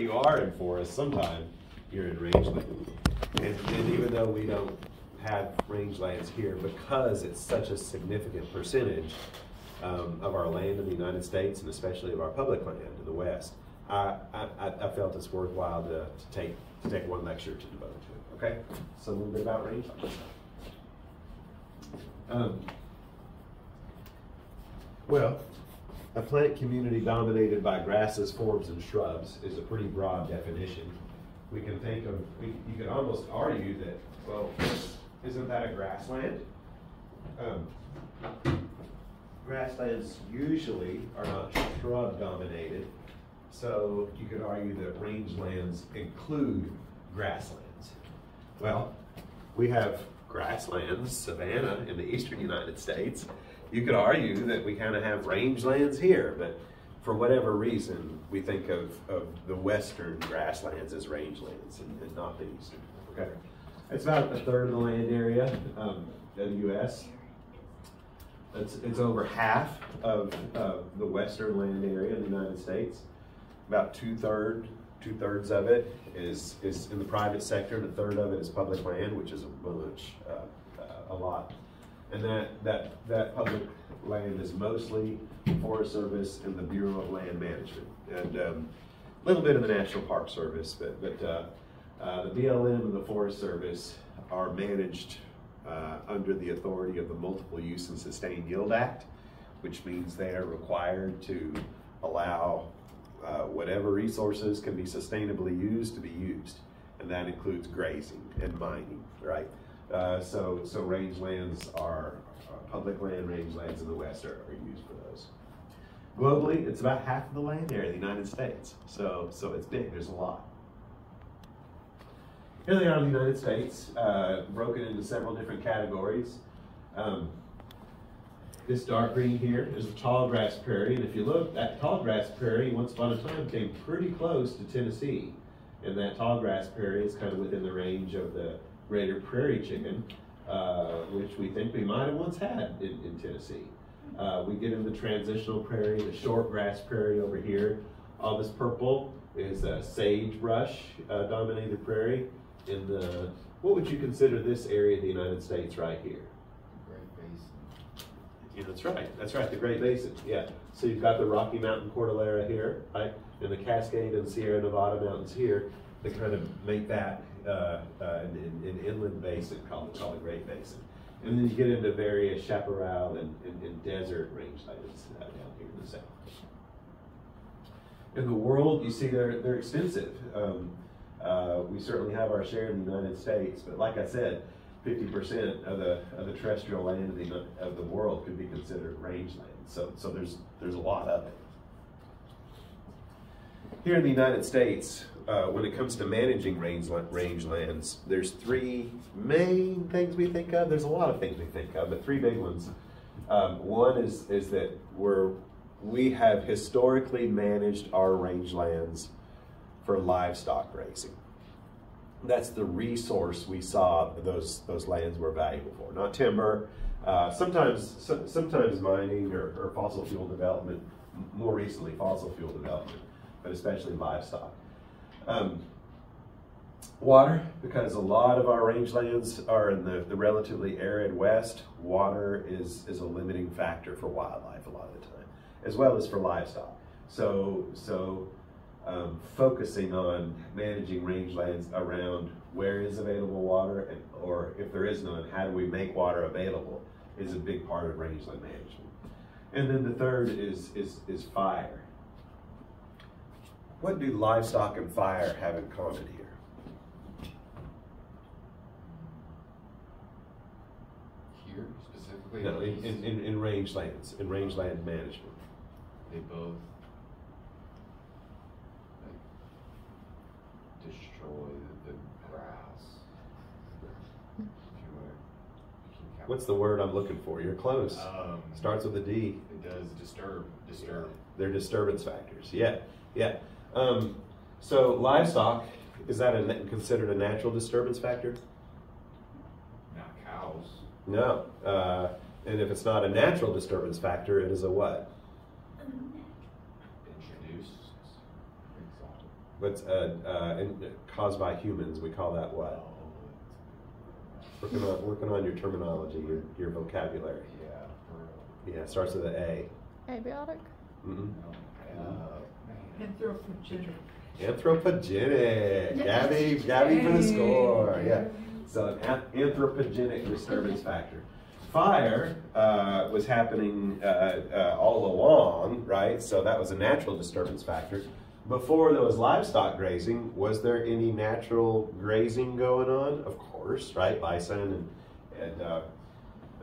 You are in forest sometime, you're in rangeland. And, and even though we don't have rangelands here, because it's such a significant percentage um, of our land in the United States and especially of our public land in the West, I, I, I felt it's worthwhile to, to take to take one lecture to devote to it. Okay, so a little bit about rangelands. Um, well, a plant community dominated by grasses, forbs, and shrubs is a pretty broad definition. We can think of, we, you could almost argue that, well, isn't that a grassland? Um, grasslands usually are not shrub dominated, so you could argue that rangelands include grasslands. Well, we have grasslands, savanna in the eastern United States, you could argue that we kind of have rangelands here, but for whatever reason, we think of, of the western grasslands as rangelands and, and not the eastern. Okay, it's about a third of the land area um, of the U.S. It's, it's over half of the western land area of the United States. About two third, two thirds of it is is in the private sector, and a third of it is public land, which is a bunch, uh, uh, a lot and that, that, that public land is mostly Forest Service and the Bureau of Land Management. And um, a little bit of the National Park Service, but, but uh, uh, the BLM and the Forest Service are managed uh, under the authority of the Multiple Use and Sustained Yield Act, which means they are required to allow uh, whatever resources can be sustainably used to be used. And that includes grazing and mining, right? Uh, so, so rangelands are, uh, public land rangelands in the West are, are used for those. Globally, it's about half of the land area of the United States. So, so it's big, there's a lot. Here they are in the United States, uh, broken into several different categories. Um, this dark green here is a tall grass prairie, and if you look, that tall grass prairie once upon a time came pretty close to Tennessee. And that tall grass prairie is kind of within the range of the greater prairie chicken, uh, which we think we might have once had in, in Tennessee. Uh, we get in the transitional prairie, the short grass prairie over here. All this purple is a sagebrush uh, dominated prairie. In the, what would you consider this area of the United States right here? Great Basin. Yeah, that's right. That's right. The Great Basin. Yeah. So you've got the Rocky Mountain Cordillera here, right, and the Cascade and Sierra Nevada mountains here. That kind of make that uh, uh, an, an, inland basin called, called the Great Basin. And then you get into various chaparral and, and, and desert rangelands uh, down here in the south. In the world, you see they're, they're extensive. Um, uh, we certainly have our share in the United States, but like I said, 50% of the, of the terrestrial land of the, of the world could be considered rangeland. So, so there's, there's a lot of it. Here in the United States, uh, when it comes to managing range, rangelands, there's three main things we think of. There's a lot of things we think of, but three big ones. Um, one is, is that we're, we have historically managed our rangelands for livestock grazing. That's the resource we saw those, those lands were valuable for, not timber, uh, sometimes, so, sometimes mining or, or fossil fuel development, more recently fossil fuel development, but especially livestock. Um, water, because a lot of our rangelands are in the, the relatively arid west, water is, is a limiting factor for wildlife a lot of the time, as well as for livestock. So, so um, focusing on managing rangelands around where is available water, and, or if there is none, how do we make water available is a big part of rangeland management. And then the third is, is, is fire. What do livestock and fire have in common here? Here specifically? No, in, in, in, in rangelands, in rangeland management. They both like, destroy the, the grass. If you wanna- you can count- What's the word I'm looking for? You're close. Um, Starts with a D. It does disturb, disturb. They're disturbance factors. Yeah, yeah. Um, so livestock, is that a, considered a natural disturbance factor? Not cows. No. Uh, and if it's not a natural disturbance factor, it is a what? Introduced. what's uh, uh, and caused by humans? We call that what? Working on working on your terminology, your your vocabulary. Yeah. for Yeah, it starts with an A. Abiotic? Real. Uh, Anthropogenic. Anthropogenic. Gabby, Gabby for the score. Yeah. So an anthropogenic disturbance factor. Fire uh, was happening uh, uh, all along, right? So that was a natural disturbance factor. Before there was livestock grazing, was there any natural grazing going on? Of course, right? Bison and, and uh,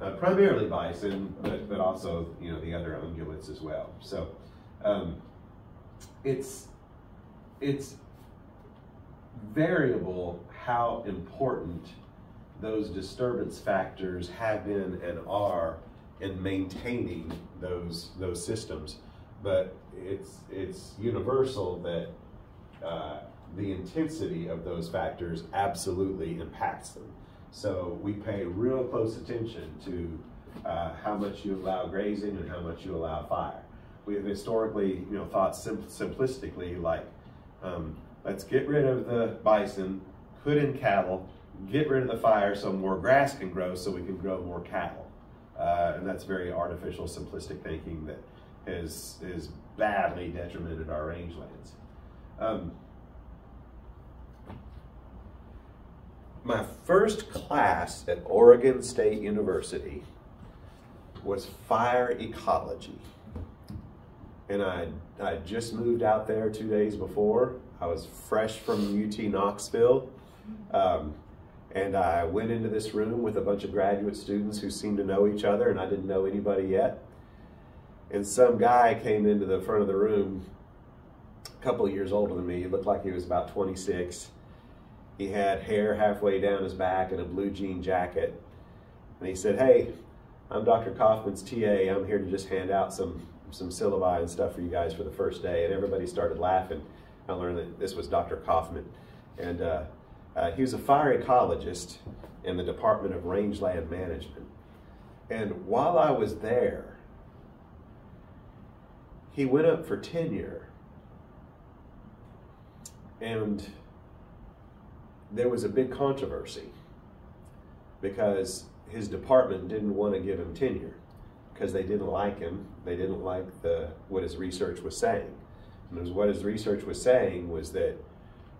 uh, primarily bison, but, but also you know the other ungulates as well. So um, it's it's variable how important those disturbance factors have been and are in maintaining those those systems. But it's it's universal that uh, the intensity of those factors absolutely impacts them. So we pay real close attention to uh, how much you allow grazing and how much you allow fire. We have historically, you know, thought sim- simplistically like, um, let's get rid of the bison, put in cattle, get rid of the fire so more grass can grow so we can grow more cattle. Uh, and that's very artificial, simplistic thinking that has, has badly detrimented our rangelands. Um, my first class at Oregon State University was fire ecology. And I I just moved out there two days before. I was fresh from UT Knoxville. Um, and I went into this room with a bunch of graduate students who seemed to know each other, and I didn't know anybody yet. And some guy came into the front of the room, a couple years older than me. He looked like he was about 26. He had hair halfway down his back and a blue jean jacket. And he said, Hey, I'm Dr. Kauffman's TA. I'm here to just hand out some, some syllabi and stuff for you guys for the first day. And everybody started laughing. I learned that this was Dr. Kauffman. And uh, uh, he was a fire ecologist in the Department of Rangeland Management. And while I was there, he went up for tenure. And there was a big controversy because his department didn't want to give him tenure because they didn't like him. They didn't like the what his research was saying. And it was what his research was saying was that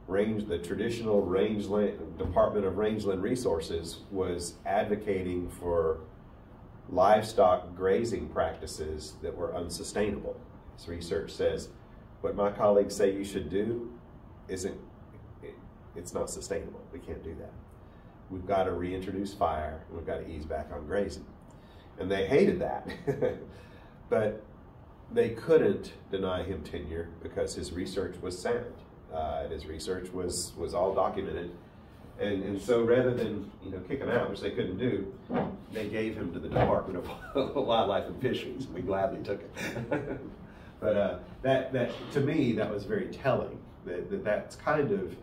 range the traditional rangeland Department of Rangeland Resources was advocating for livestock grazing practices that were unsustainable. This research says what my colleagues say you should do isn't it, it's not sustainable. We can't do that. We've got to reintroduce fire. And we've got to ease back on grazing. And they hated that. but they couldn't deny him tenure because his research was sound. Uh, and his research was, was all documented. And, and so rather than you know kick him out, which they couldn't do, they gave him to the Department of Wildlife and Fisheries. And We gladly took it. but uh, that, that to me, that was very telling. That, that that's kind of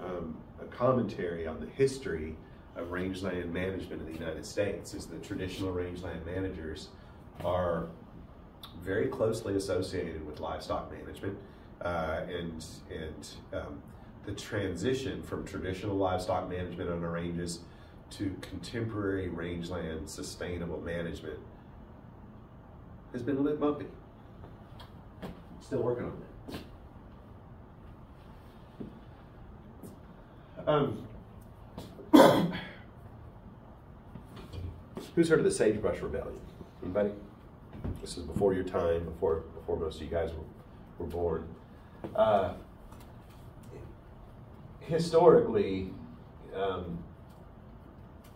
um, a commentary on the history of rangeland management in the United States. Is the traditional rangeland managers are very closely associated with livestock management, uh, and and um, the transition from traditional livestock management on the ranges to contemporary rangeland sustainable management has been a bit bumpy. Still working on that. Um, who's heard of the Sagebrush Rebellion? Anybody? This is before your time, before before most of you guys were, were born. Uh, historically, um,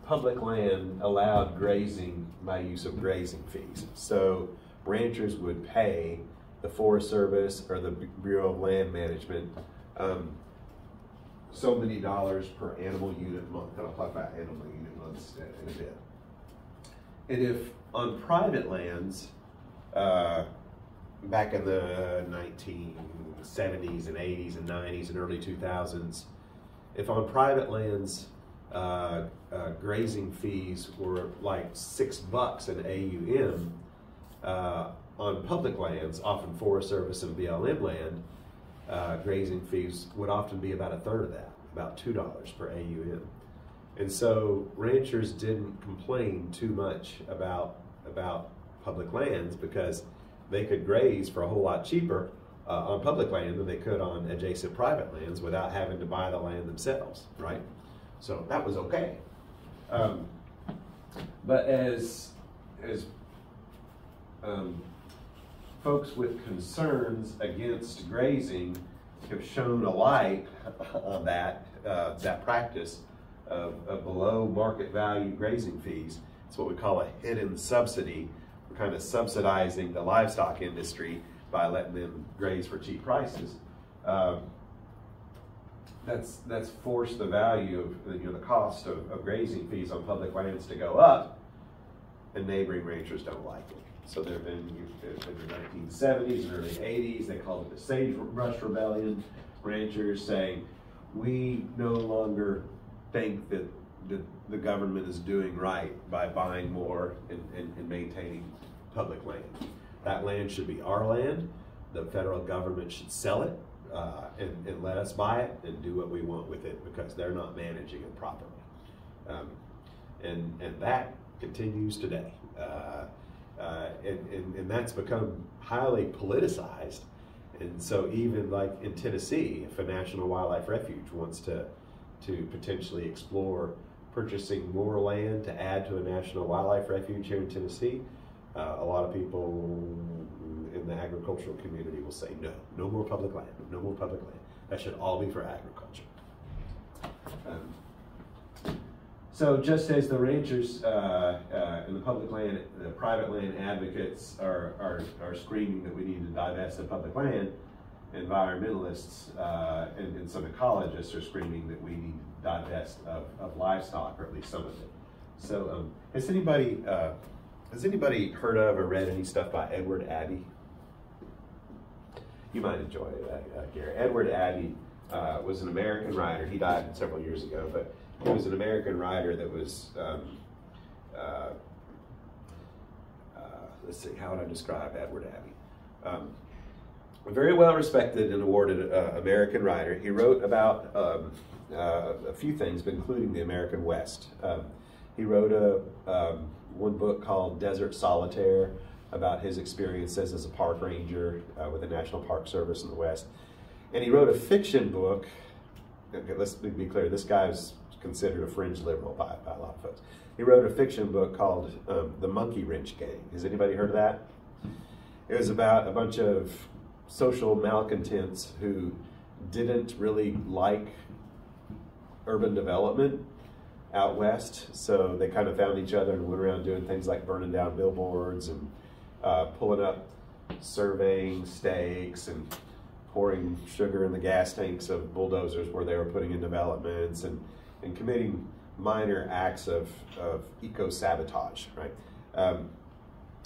public land allowed grazing by use of grazing fees. So ranchers would pay the Forest Service or the Bureau of Land Management um, so many dollars per animal unit month. And I'll talk about animal unit months in a bit. And if on private lands, uh, back in the 1970s and 80s and 90s and early 2000s, if on private lands, uh, uh, grazing fees were like six bucks an AUM, uh, on public lands, often Forest Service and BLM land, uh, grazing fees would often be about a third of that, about $2 per AUM. And so ranchers didn't complain too much about, about public lands because they could graze for a whole lot cheaper uh, on public land than they could on adjacent private lands without having to buy the land themselves, right? So that was okay. Um, but as as um, folks with concerns against grazing have shown a light on that uh, that practice of, of, below market value grazing fees. It's what we call a hidden subsidy. We're kind of subsidizing the livestock industry by letting them graze for cheap prices. Um, that's that's forced the value of you know the cost of, of grazing fees on public lands to go up, and neighboring ranchers don't like it. So there have been in the 1970s and early 80s, they called it the sagebrush rebellion. Ranchers saying, we no longer think that the, the government is doing right by buying more and, and, and maintaining public land. That land should be our land. The federal government should sell it uh, and, and, let us buy it and do what we want with it because they're not managing it properly. Um, and, and that continues today. Uh, uh, and, and, and that's become highly politicized. And so even like in Tennessee, if a National Wildlife Refuge wants to, to potentially explore purchasing more land to add to a National Wildlife Refuge here in Tennessee, uh, a lot of people in the agricultural community will say, no, no more public land, no more public land. That should all be for agriculture. Um, so just as the ranchers uh, uh, and the public land, the private land advocates are, are, are screaming that we need to divest of public land, environmentalists uh, and, and, some ecologists are screaming that we need to divest of, of livestock, or at least some of it. So um, has anybody uh, has anybody heard of or read any stuff by Edward Abbey? You might enjoy it, uh, uh, Gary. Edward Abbey was an American writer. He died several years ago, but he was an American writer that was, um, uh, uh, let's see, how would I describe Edward Abbey? Um, very well respected and awarded uh, American writer. He wrote about um, uh, a few things, including the American West. Um, he wrote a, um, one book called Desert Solitaire about his experiences as a park ranger uh, with the National Park Service in the West. And he wrote a fiction book. Okay, let's be clear, this guy's considered a fringe liberal by, by a lot of folks. He wrote a fiction book called um, The Monkey Wrench Gang. Has anybody heard of that? It was about a bunch of social malcontents who didn't really like urban development out west. So they kind of found each other and went around doing things like burning down billboards and uh, pulling up surveying stakes and pouring sugar in the gas tanks of bulldozers where they were putting in developments and and committing minor acts of, of eco-sabotage, right? Um,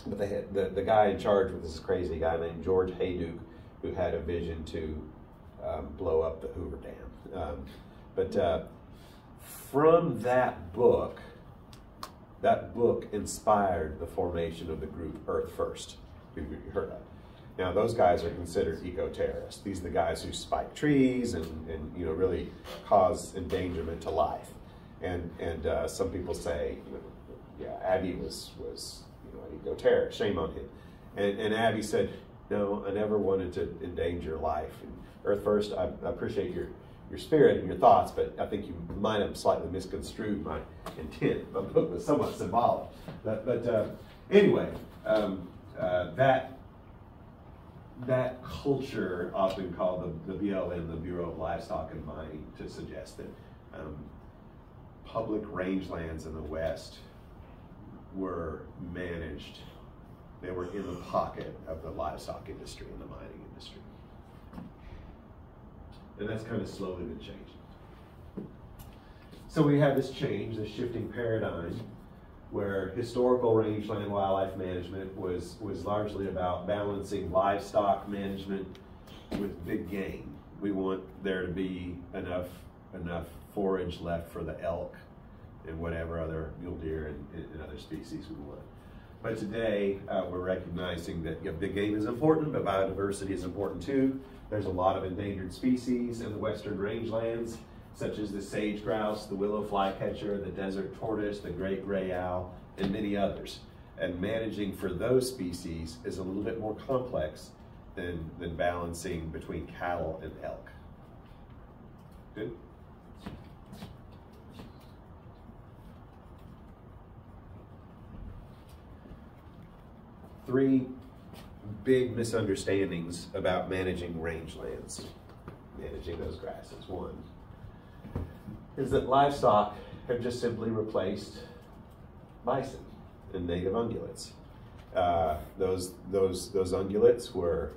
but they had, the, the guy in charge was this crazy guy named George Hayduke who had a vision to um, blow up the Hoover Dam. Um, but uh, from that book, that book inspired the formation of the group Earth First. who You heard of. Now those guys are considered eco-terrorists. These are the guys who spike trees and, and you know really cause endangerment to life. And and uh, some people say, you know, yeah, Abbey was was you know an eco-terrorist. Shame on him. And, and Abbey said, no, I never wanted to endanger life. And Earth First, I, I appreciate your your spirit and your thoughts, but I think you might have slightly misconstrued my intent. My book was somewhat symbolic. But, but uh, anyway, um, uh, that that culture, often called the, the BLM, the Bureau of Livestock and Mining, to suggest that um, public rangelands in the West were managed, they were in the pocket of the livestock industry and the mining industry. And that's kind of slowly been changing. So we have this change, this shifting paradigm where historical rangeland wildlife management was, was largely about balancing livestock management with big game. We want there to be enough, enough forage left for the elk and whatever other mule deer and, and other species we want. But today, uh, we're recognizing that know, big game is important, but biodiversity is important too. There's a lot of endangered species in the western rangelands, such as the sage grouse, the willow flycatcher, the desert tortoise, the great gray owl, and many others. And managing for those species is a little bit more complex than, than balancing between cattle and elk. Good? Three big misunderstandings about managing rangelands, managing those grasses. One is that livestock have just simply replaced bison and native ungulates. Uh, those those those ungulates were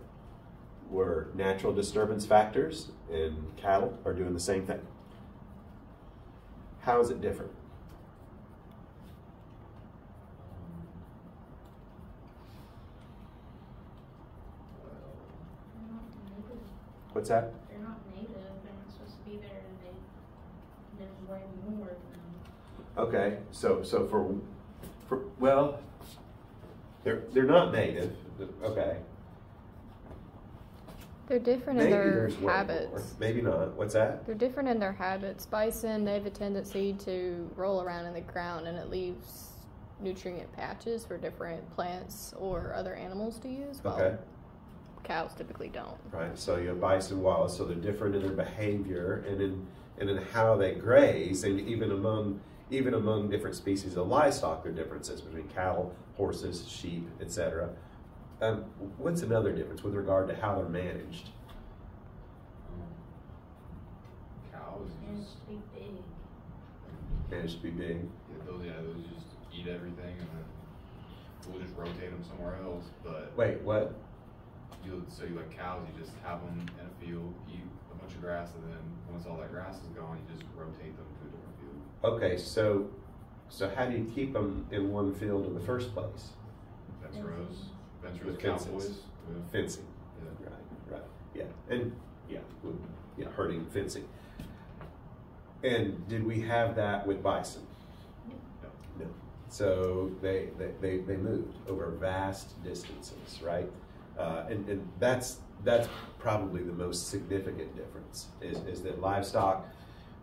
were natural disturbance factors, and cattle are doing the same thing. How is it different? They're not native. What's that? They're not native. They're not supposed to be there, and they there's way more of them. Okay, so so for for well, they're they're not native. Okay, They're different maybe in their there's way more. habits. Maybe not. What's that? They're different in their habits. Bison, they have a tendency to roll around in the ground and it leaves nutrient patches for different plants or other animals to use. While Okay. Cows typically don't. Right. So you have bison wallows, so they're different in their behavior and in and in how they graze, and even among even among different species of livestock, there are differences between cattle, horses, sheep, etc. Um, what's another difference with regard to how they're managed? Um, Cows And just, to be big. Managed to be big. yeah, those, yeah, those just eat everything and then we'll just rotate them somewhere else, but Wait, what? You, so you like cows, you just have them in a field, eat a bunch of grass and then once all that grass is gone, you just rotate them to a different field. Okay, so so how do you keep them in one field in the first place? Fence rows, fence rows, cowboys. yeah. Fencing. Yeah. Right, right, yeah, and, yeah, with- yeah, herding, fencing. And did we have that with bison? No. No. So they, they, they, they moved over vast distances, right? Uh, and, and that's, that's probably the most significant difference, is, is that livestock,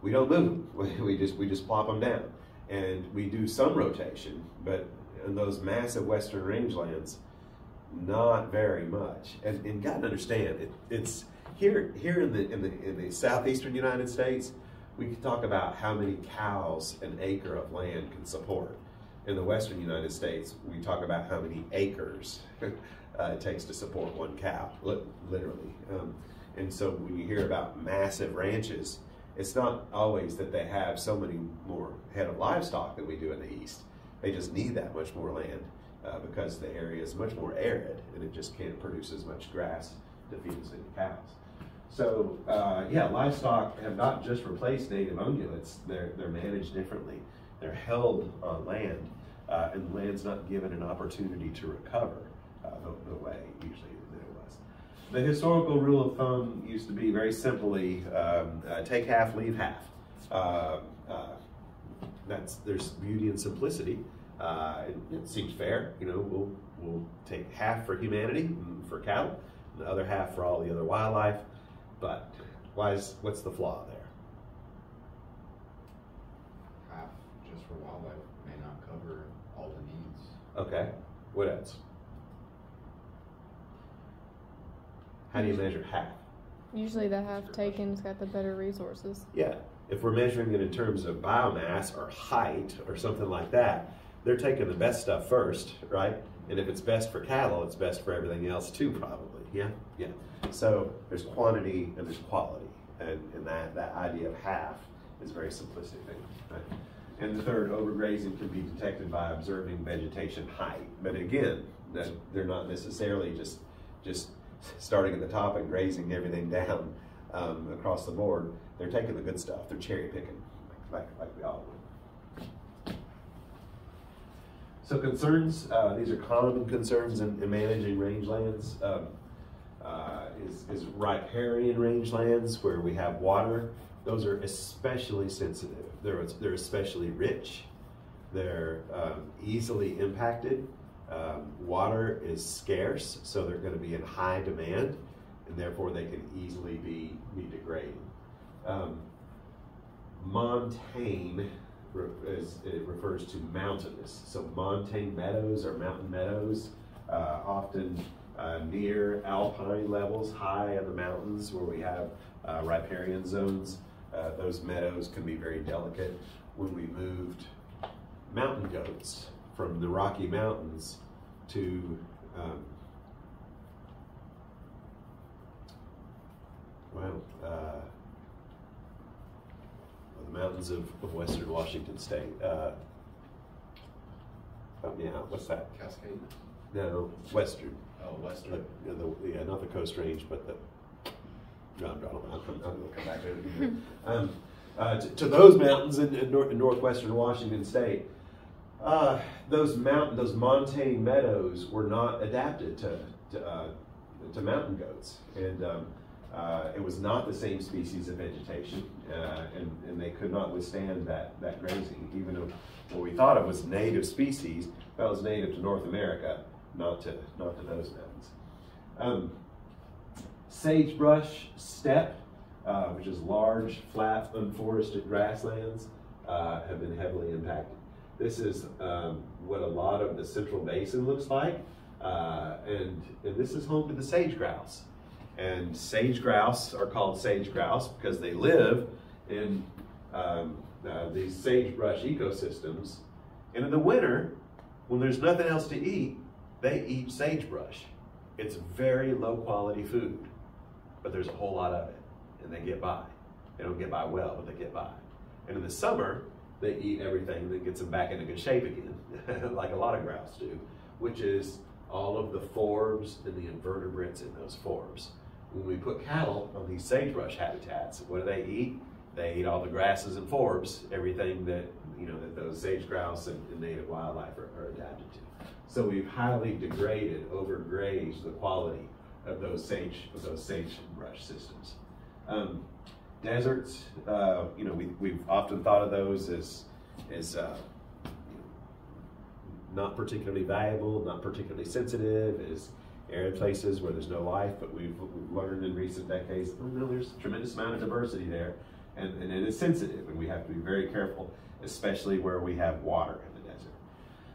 we don't move them, we, just, we just plop them down. And we do some rotation, but in those massive western rangelands, not very much. And, and got to understand, it, it's here here in the in the in the southeastern United States, we can talk about how many cows an acre of land can support. In the western United States, we talk about how many acres uh, it takes to support one cow, li- literally. Um, and so when you hear about massive ranches, it's not always that they have so many more head of livestock than we do in the east. They just need that much more land uh, because the area is much more arid and it just can't produce as much grass to feed as many cows. So uh, yeah, livestock have not just replaced native ungulates; they're they're managed differently. They're held on land, uh, and land's not given an opportunity to recover the, the way usually that it was. The historical rule of thumb used to be very simply um, uh, take half, leave half. Uh, uh, that's there's beauty and simplicity. Uh, it, it seems fair, you know. We'll we'll take half for humanity, mm, for cattle, and the other half for all the other wildlife. But why is what's the flaw there? Half just for wildlife may not cover all the needs. Okay, what else? How do you measure half? Usually the half taken's got the better resources. Yeah, if we're measuring it in terms of biomass or height or something like that, they're taking the best stuff first, right? And if it's best for cattle, it's best for everything else too, probably. Yeah, yeah. So there's quantity and there's quality, and, and that, that idea of half is a very simplistic thing. Right? And the third, overgrazing can be detected by observing vegetation height. But again, they're not necessarily just just starting at the top and grazing everything down um, across the board. They're taking the good stuff. They're cherry picking, like, like, we all would. So concerns, uh, these are common concerns in, in managing rangelands. Um, uh, is, is riparian rangelands where we have water. Those are especially sensitive. They're, they're especially rich. They're um, easily impacted. Um, water is scarce, so they're going to be in high demand. and therefore they can easily be, be degraded. Um, montane is, it refers to mountainous. So montane meadows or mountain meadows, uh, often uh, near alpine levels, high in the mountains where we have uh, riparian zones. Uh, those meadows can be very delicate. When we moved mountain goats from the Rocky Mountains to um, well, uh, the mountains of, of western Washington State. Uh, help me out. What's that? Cascade? No, western. Oh, The, Western. yeah, the, yeah, not the Coast Range, but the. No, I'm, I'm, I'm, I'm gonna come back to it. in a minute. Um, uh, to, to those mountains in, in, nor- in northwestern Washington State, uh, those mountain, those montane meadows were not adapted to to, uh, to mountain goats, and um, uh, it was not the same species of vegetation, uh, and, and they could not withstand that that grazing. Even though well, we thought of was native species, that was native to North America, not to not to those mountains. Um, sagebrush steppe, uh, which is large, flat, unforested grasslands, uh, have been heavily impacted. This is um, what a lot of the Central Basin looks like, uh, and, and this is home to the sage grouse. And sage grouse are called sage grouse because they live in um, uh, these sagebrush ecosystems. And in the winter, when there's nothing else to eat, they eat sagebrush. It's very low quality food, but there's a whole lot of it, and they get by. They don't get by well, but they get by. And in the summer, they eat everything that gets them back into good shape again, like a lot of grouse do, which is all of the forbs and the invertebrates in those forbs. When we put cattle on these sagebrush habitats, what do they eat? They eat all the grasses and forbs, everything that you know that those sage grouse and, and native wildlife are, are adapted to. So we've highly degraded, overgrazed the quality of those sage of those sagebrush systems. Um, deserts, uh, you know, we, we've often thought of those as as uh, not particularly valuable, not particularly sensitive, as arid places where there's no life. But we've, we've learned in recent decades, oh, no, there's a tremendous amount of diversity there, and, and it is sensitive, and we have to be very careful, especially where we have water in the desert.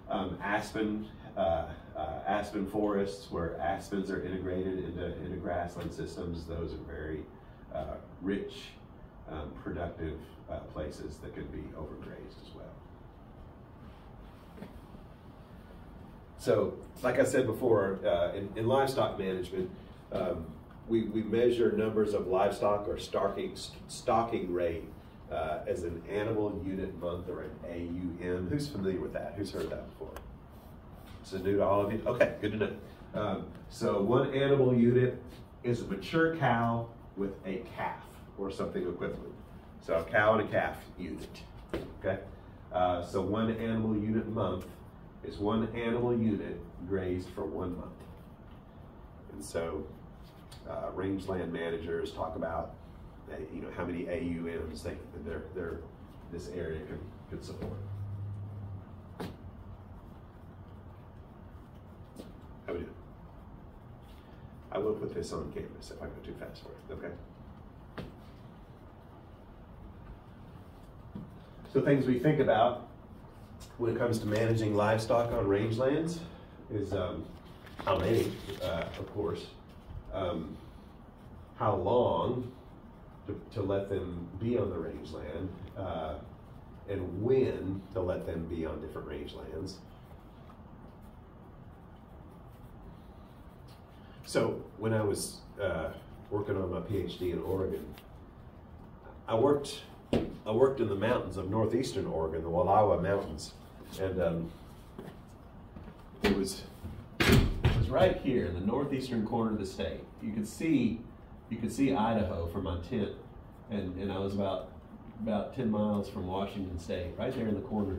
Um, aspen, uh, uh, aspen forests, where aspens are integrated into, into grassland systems, those are very uh, rich, um, productive uh, places that can be overgrazed as well. So, like I said before, uh, in, in livestock management, um, we, we measure numbers of livestock or stocking, stocking rate uh, as an animal unit month or an AUM. Who's familiar with that? Who's heard that before? It's new to all of you? Okay, good to know. Um, so, one animal unit is a mature cow with a calf or something equivalent. So, a cow and a calf unit. Okay? Uh, so, one animal unit month is one animal unit grazed for one month. And so, uh, rangeland managers talk about, uh, you know, how many AUMs they, their, their, this area can, can support. How we doing? I will put this on canvas if I go too fast for it, okay? So things we think about when it comes to managing livestock on rangelands is um, how many, uh, of course, um, how long to, to let them be on the rangeland, uh, and when to let them be on different rangelands. So when I was uh, working on my PhD in Oregon, I worked I worked in the mountains of northeastern Oregon, the Wallowa Mountains, and um, it was it was right here in the northeastern corner of the state. You could see you could see Idaho from my tent, and, and I was about about ten miles from Washington State, right there in the corner.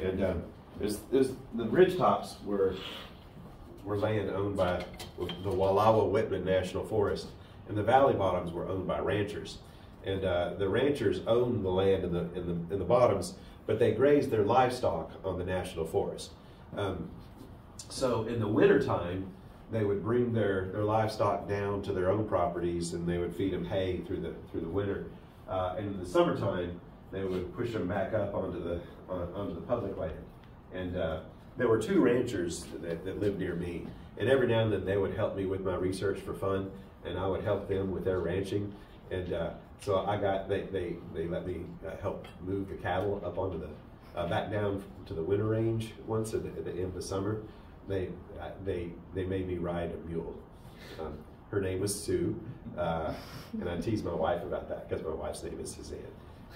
And um, there's the ridge tops were were land owned by the Wallowa Whitman National Forest, and the valley bottoms were owned by ranchers. And uh, the ranchers owned the land in the, in the in the bottoms, but they grazed their livestock on the national forest. Um, so in the wintertime, they would bring their, their livestock down to their own properties and they would feed them hay through the through the winter. Uh, and in the summertime, they would push them back up onto the on, onto the public land. And uh, there were two ranchers that, that lived near me, and every now and then they would help me with my research for fun, and I would help them with their ranching. And uh, so I got they they, they let me uh, help move the cattle up onto the uh, back down to the winter range once at the, at the end of the summer. They uh, they they made me ride a mule. Um, her name was Sue, uh, and I teased my wife about that because my wife's name is Suzanne,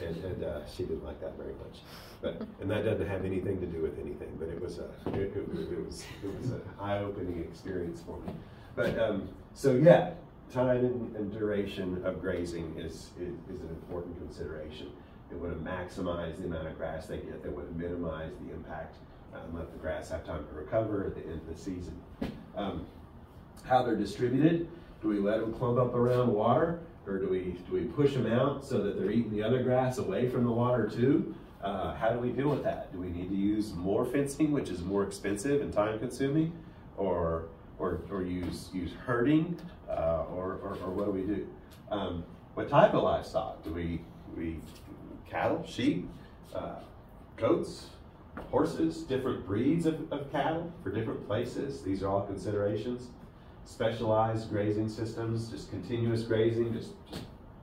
and and uh, she didn't like that very much. But and that doesn't have anything to do with anything, but it was a it, it, it was it was an eye-opening experience for me. But um, so yeah, time and, and duration of grazing is, is is an important consideration. It would maximize the amount of grass they get. That would minimize the impact. Um, let the grass have time to recover at the end of the season. Um, how they're distributed. Do we let them clump up around water, or do we do we push them out so that they're eating the other grass away from the water too? Uh, how do we deal with that? Do we need to use more fencing, which is more expensive and time consuming, or or, or use use herding, uh, or, or, or what do we do? Um, what type of livestock do we we cattle, sheep, uh, goats, horses, different breeds of, of cattle for different places. These are all considerations specialized grazing systems, just continuous grazing, just, just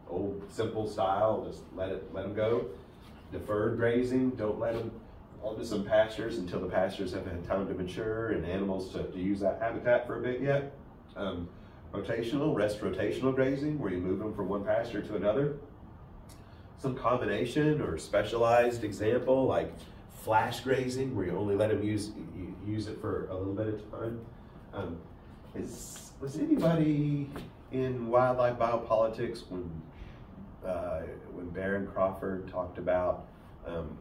old simple style, just let it let them go. Deferred grazing, don't let them onto some pastures until the pastures have had time to mature and animals to, to use that habitat for a bit yet. Um, rotational, rest rotational grazing, where you move them from one pasture to another. Some combination or specialized example like flash grazing, where you only let them use use it for a little bit of time. Um, is was anybody in wildlife biopolitics when uh, when Baron Crawford talked about um,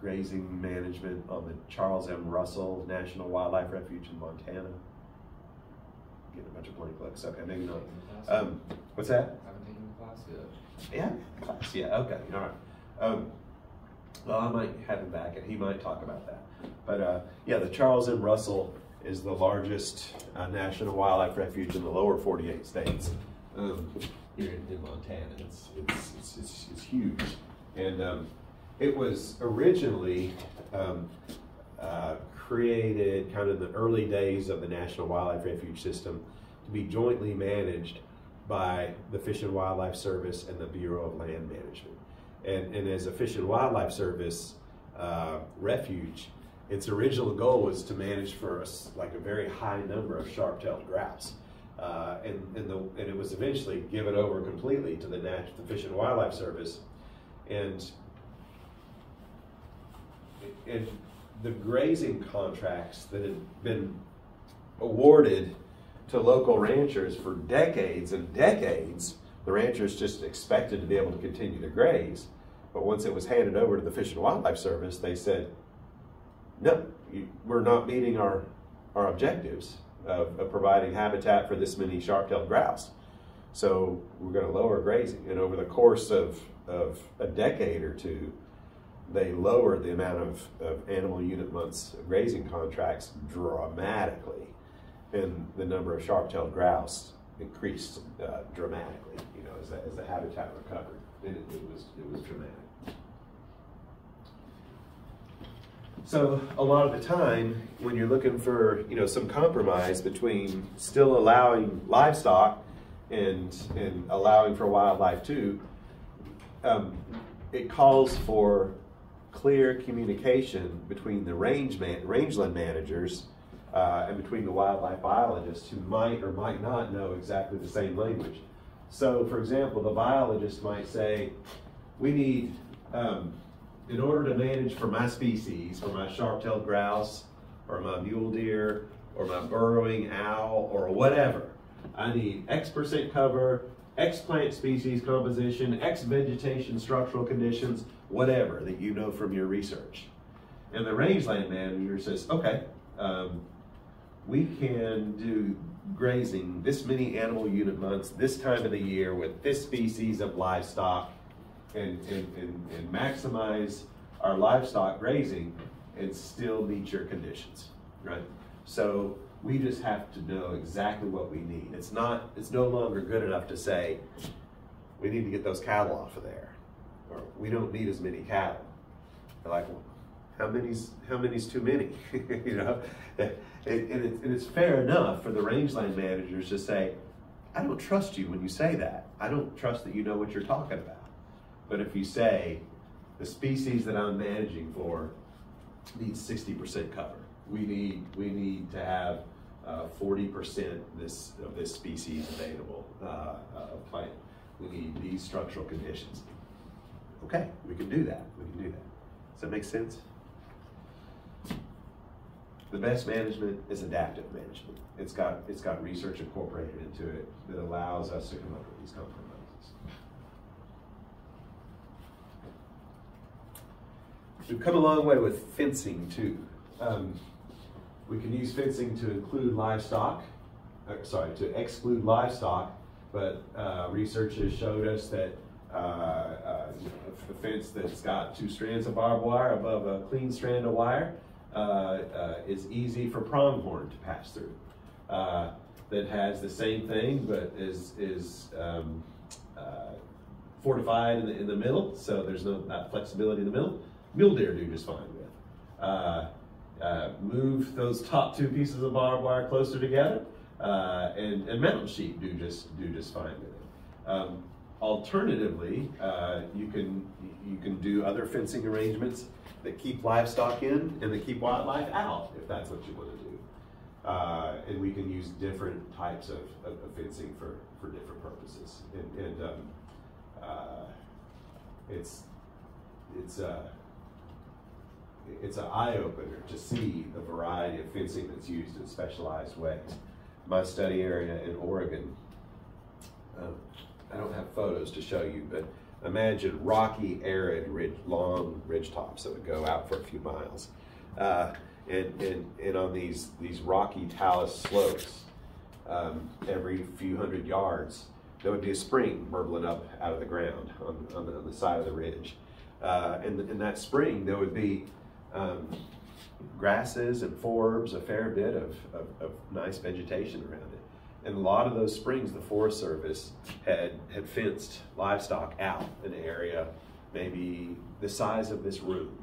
grazing management on the Charles M. Russell National Wildlife Refuge in Montana? Getting a bunch of blank looks. Okay, maybe not. Um, what's that? I haven't taken the class yet. Yeah, class. Yeah, okay, all right. Um, well, I might have him back, and he might talk about that. But uh, yeah, the Charles M. Russell is the largest uh, national wildlife refuge in the lower 48 states um, here in, Montana. It's, it's, it's, it's, huge. And um, it was originally um, uh, created kind of in the early days of the National Wildlife Refuge System to be jointly managed by the Fish and Wildlife Service and the Bureau of Land Management. And, and as a Fish and Wildlife Service uh, refuge, its original goal was to manage for us like a very high number of sharp-tailed grouse. Uh, and, and, the, and it was eventually given over completely to the, Nat- the Fish and Wildlife Service. And, and the grazing contracts that had been awarded to local ranchers for decades and decades, the ranchers just expected to be able to continue to graze. But once it was handed over to the Fish and Wildlife Service, they said, no, you, we're not meeting our, our objectives of, of providing habitat for this many sharp-tailed grouse. So we're going to lower grazing. And over the course of, of a decade or two, they lowered the amount of, of animal unit months grazing contracts dramatically. And the number of sharp-tailed grouse increased uh, dramatically, you know, as the, as the habitat recovered. And it, it was, it was dramatic. So a lot of the time, when you're looking for you know some compromise between still allowing livestock and and allowing for wildlife too, um, it calls for clear communication between the range man, rangeland managers uh, and between the wildlife biologists who might or might not know exactly the same language. So, for example, the biologist might say, "We need." Um, in order to manage for my species, for my sharp-tailed grouse, or my mule deer, or my burrowing owl, or whatever, I need X percent cover, X plant species composition, X vegetation structural conditions, whatever that you know from your research. And the rangeland manager says, okay, um, we can do grazing this many animal unit months this time of the year with this species of livestock and, and, and, and maximize our livestock grazing and still meet your conditions, right? So We just have to know exactly what we need. It's not, it's no longer good enough to say, we need to get those cattle off of there. Or we don't need as many cattle. They're like, well, how many's, how many's too many? you know? And, and, it's, and it's fair enough for the rangeland managers to say, I don't trust you when you say that. I don't trust that you know what you're talking about. But if you say, the species that I'm managing for needs 60% cover, we need, we need to have uh, 40% this, of this species available uh, uh, plant. We need these structural conditions. Okay, we can do that. We can do that. Does that make sense? The best management is adaptive management. It's got it's got research incorporated into it that allows us to come up with these compromises. We've come a long way with fencing too. Um, we can use fencing to include livestock, uh, sorry, to exclude livestock, but uh, research has showed us that uh, uh, a fence that's got two strands of barbed wire above a clean strand of wire uh, uh, is easy for pronghorn to pass through. That has the same thing, but is is um, fortified in the, in the middle, so there's no not flexibility in the middle. Mule deer do just fine with. Uh, uh, move those top two pieces of barbed wire closer together, uh, and, and mountain sheep do just do just fine with it. Um, alternatively, you can you can do other fencing arrangements that keep livestock in and that keep wildlife out, if that's what you want to do. Uh, and we can use different types of, of, of fencing for, for different purposes. And, and um, uh, it's it's uh, it's an eye opener to see the variety of fencing that's used in specialized ways. My study area in Oregon, um, I don't have photos to show you, but imagine rocky, arid, ridge, long ridge tops that would go out for a few miles. Uh, and, and, and on these, these rocky talus slopes, um, every few hundred yards, there would be a spring burbling up out of the ground on, on, the, on the side of the ridge. Uh, and in that spring, there would be um, grasses and forbs, a fair bit of, of, of nice vegetation around it. And a lot of those springs, the Forest Service had, had fenced livestock out in an area maybe the size of this room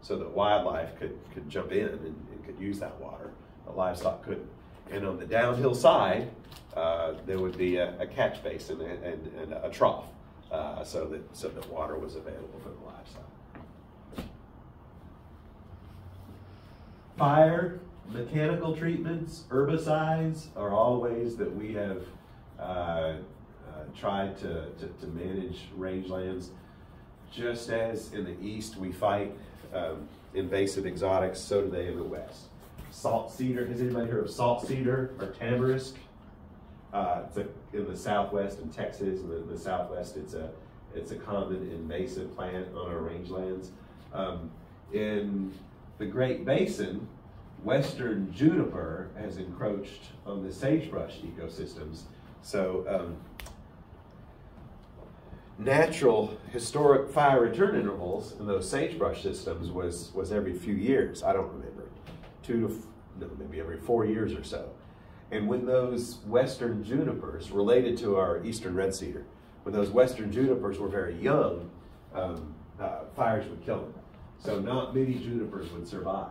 so that wildlife could, could jump in and, and could use that water. The livestock couldn't. And on the downhill side, uh, there would be a, a catch basin and, and, and a trough uh, so, that, so that water was available for the livestock. Fire mechanical treatments, herbicides are all ways that we have uh, uh, tried to, to, to, manage rangelands. Just as in the east we fight um, invasive exotics, so do they in the west. Salt cedar, has anybody heard of salt cedar or tamarisk? Uh, it's a, in the southwest in Texas, and in the southwest it's a it's a common invasive plant on our rangelands. Um, in the Great Basin, western juniper has encroached on the sagebrush ecosystems. So um, natural historic fire return intervals in those sagebrush systems was, was every few years. I don't remember. Two to, no, maybe every four years or so. And when those western junipers, related to our eastern red cedar, when those western junipers were very young, um, uh, fires would kill them. So not many junipers would survive.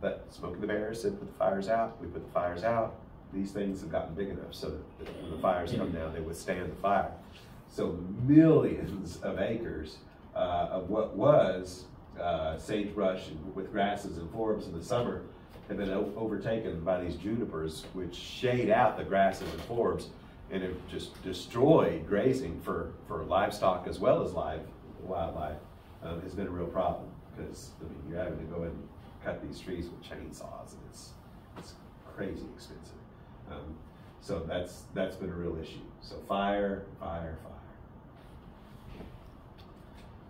But Smokey the Bears said put the fires out. We put the fires out. These things have gotten big enough so that when the fires come down, they withstand the fire. So millions of acres uh, of what was uh, sagebrush with grasses and forbs in the summer have been overtaken by these junipers, which shade out the grasses and forbs and have just destroyed grazing for, for livestock as well as live wildlife. Um, has been a real problem because I mean, you're having to go and cut these trees with chainsaws, and it's it's crazy expensive. Um, so that's that's been a real issue. So fire, fire, fire,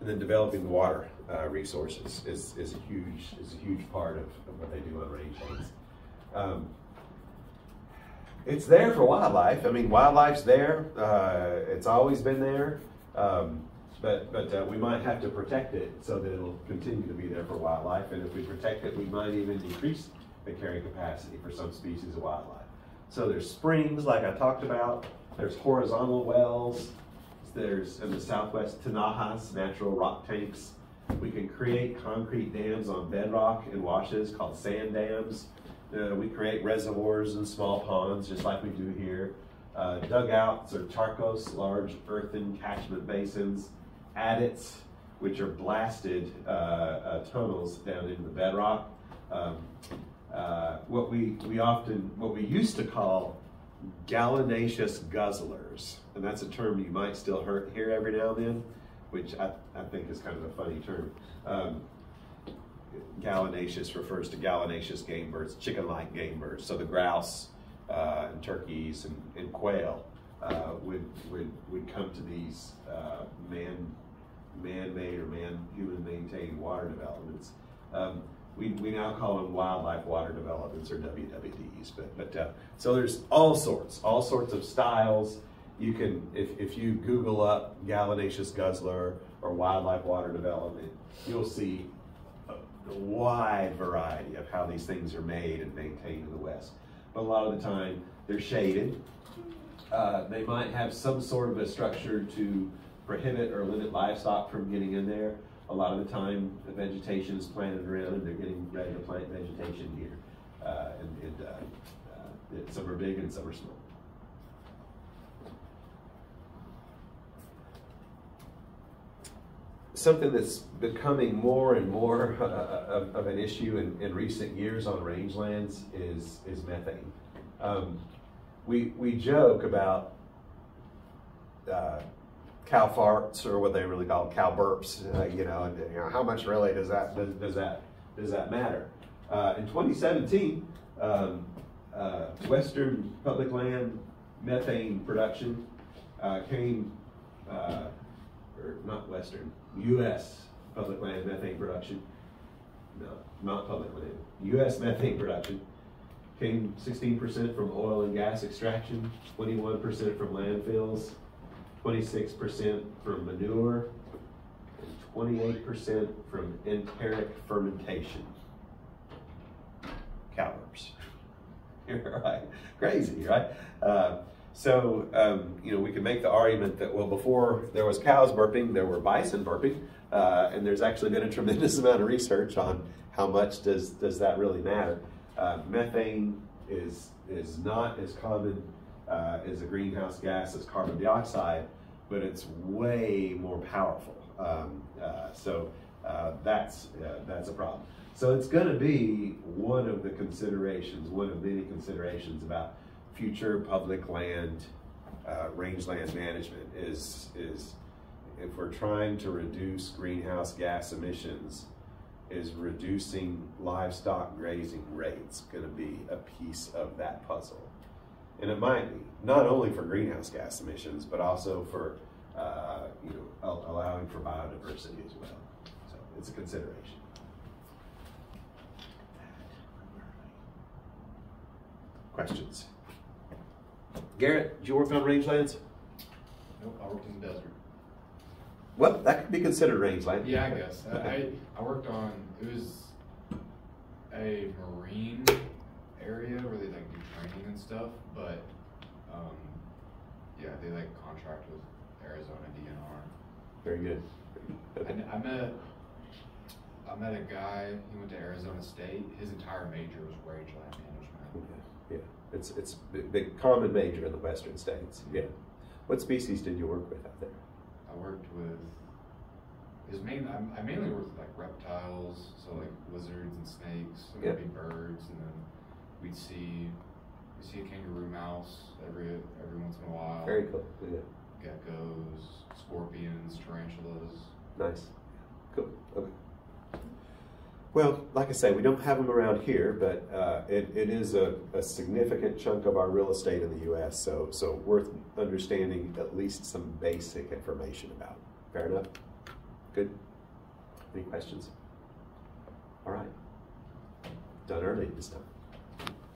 and then developing the water uh, resources is, is a huge is a huge part of, of what they do on rangelands. Um, it's there for wildlife. I mean, wildlife's there. Uh, it's always been there. Um, but but uh, we might have to protect it so that it'll continue to be there for wildlife. And if we protect it, we might even increase the carrying capacity for some species of wildlife. So there's springs, like I talked about. There's horizontal wells. There's in the southwest Tinajas natural rock tanks. We can create concrete dams on bedrock and washes called sand dams. Uh, we create reservoirs and small ponds just like we do here. Uh, dugouts or charcos, large earthen catchment basins. Adits, which are blasted uh, uh, tunnels down into the bedrock. Um, uh, what we, we often, what we used to call gallinaceous guzzlers, and that's a term you might still hear, every now and then, which I, I think is kind of a funny term. Um, gallinaceous refers to gallinaceous game birds, chicken-like game birds. So the grouse uh, and turkeys and, and quail uh, would, would, would come to these uh, man, man-made or man-human maintained water developments. Um, we, we now call them wildlife water developments or WWDs. But, but uh, so there's all sorts, all sorts of styles. You can, if, if you Google up gallinaceous guzzler or wildlife water development, you'll see a, a wide variety of how these things are made and maintained in the West. But a lot of the time, they're shaded. Uh, they might have some sort of a structure to prohibit or limit livestock from getting in there a lot of the time the vegetation is planted around and they're getting ready to plant vegetation here. Uh, and, and uh, uh, some are big and some are small. Something that's becoming more and more uh, of, of, an issue in, in, recent years on rangelands is, is methane. Um, we, we joke about uh, cow farts or what they really call cow burps, uh, you know, and you know, how much really does that does, does that does that matter? Uh, in 2017, um, uh, Western public land methane production uh, came, uh, or not Western, U.S. public land methane production, no, not public land, U.S. methane production came 16% from oil and gas extraction, 21% from landfills, 26% from manure, and 28% from enteric fermentation. Calories. You're right? Crazy, right? Uh, so, um, you know, we can make the argument that, well, before there was cows burping, there were bison burping, uh, and there's actually been a tremendous amount of research on how much does, does that really matter. Uh, methane is, is not as common uh, as a greenhouse gas as carbon dioxide, but it's way more powerful. Um, uh, so uh, that's uh, that's a problem. So it's going to be one of the considerations, one of many considerations about future public land, uh, rangeland management is is if we're trying to reduce greenhouse gas emissions, is reducing livestock grazing rates going to be a piece of that puzzle? And it might be, not only for greenhouse gas emissions, but also for, uh, you know, allowing for biodiversity as well. So it's a consideration. Questions? Garrett, did you work on rangelands? Nope, I worked in the desert. Well, that could be considered rangeland. Yeah, I guess. I, I worked on, it was a marine area where they like training and stuff, but um, yeah, they like contract with Arizona DNR. Very good. Okay. I, I met I met a guy. He went to Arizona State. His entire major was rangeland management. Yeah, yeah. It's it's the common major in the western states. Yeah. What species did you work with out there? I worked with. His main. I, I mainly worked with like reptiles, so like lizards and snakes, and yep. maybe birds, and then we'd see see a kangaroo mouse every every once in a while. Very cool. Yeah. Geckos, scorpions, tarantulas. Nice. Cool. Okay. Well, like I say, we don't have them around here, but uh, it, it is a, a, significant chunk of our real estate in the U.S., so, so worth understanding at least some basic information about. Fair enough? Good? Any questions? All right. Done early this time.